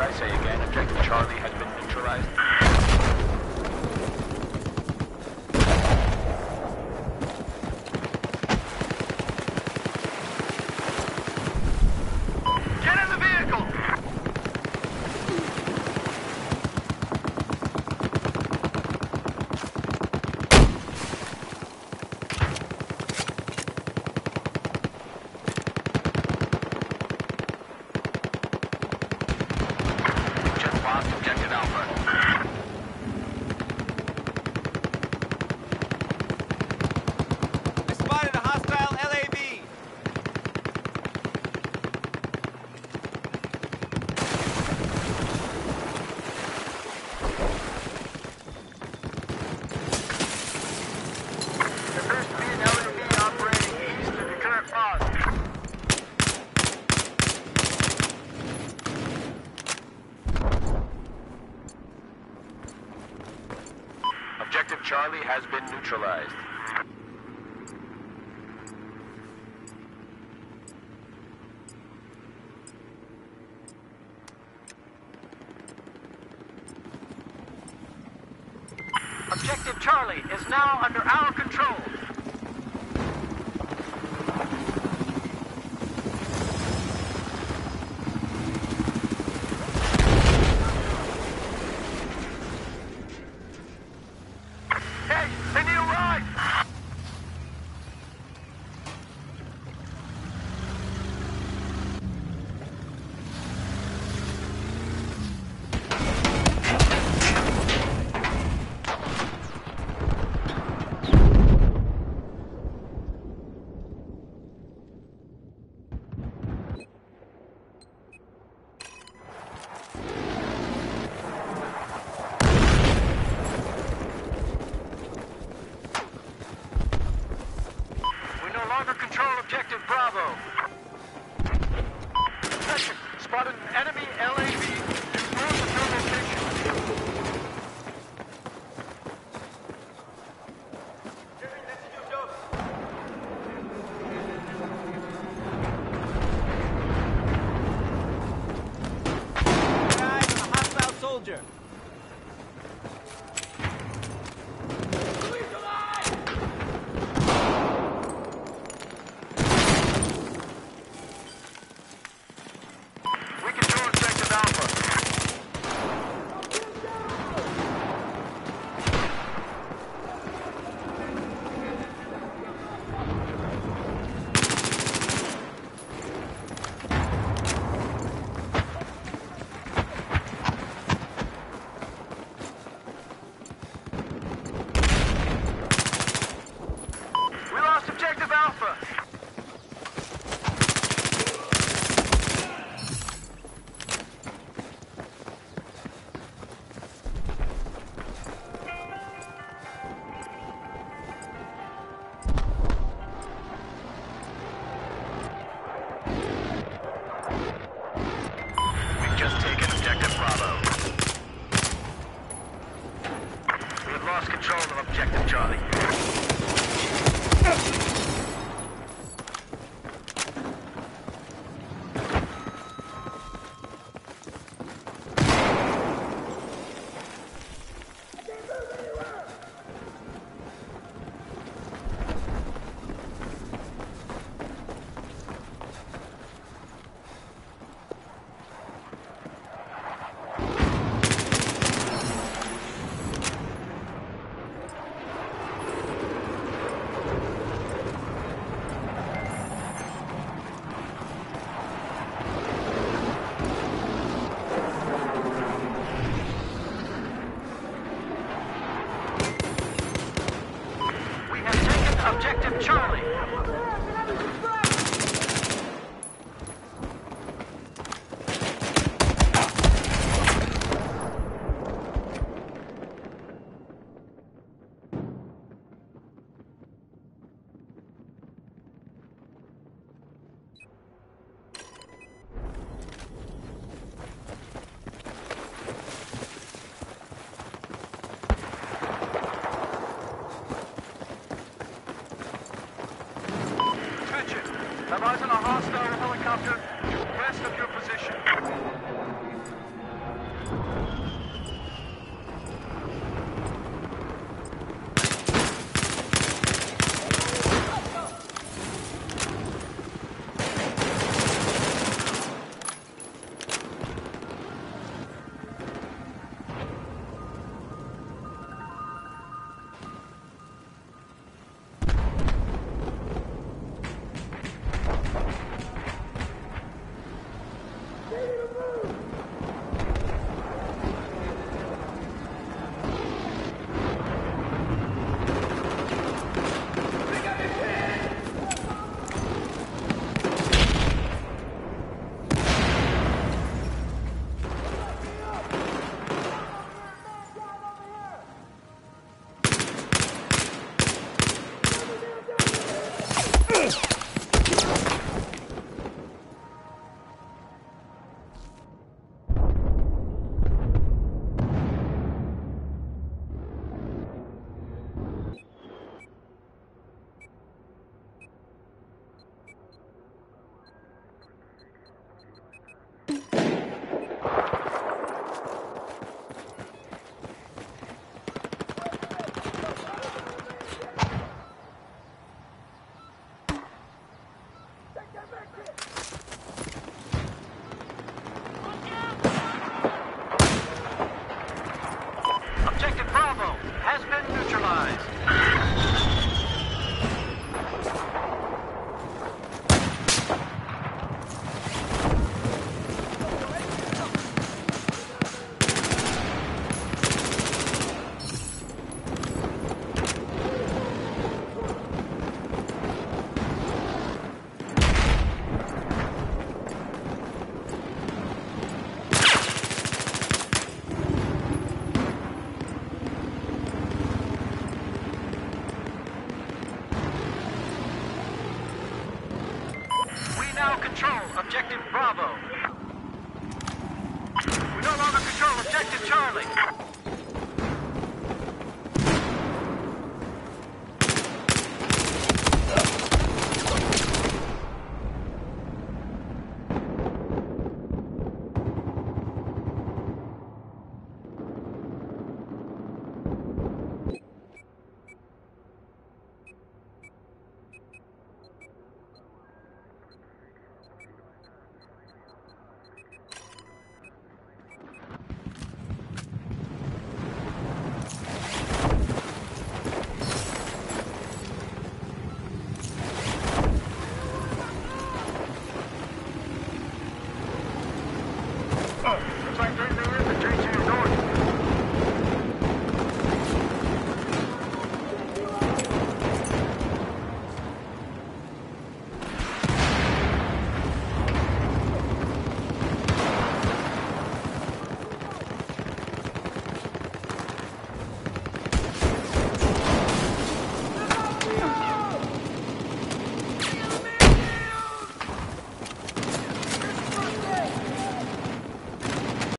I say again, objective Charlie Objective Alpha. Charlie has been neutralized. Objective Charlie is now under our control. 是 Active Charlie. Objective Charlie. There is a hostile helicopter to west of your position. Objective Bravo. We no longer control Objective Charlie.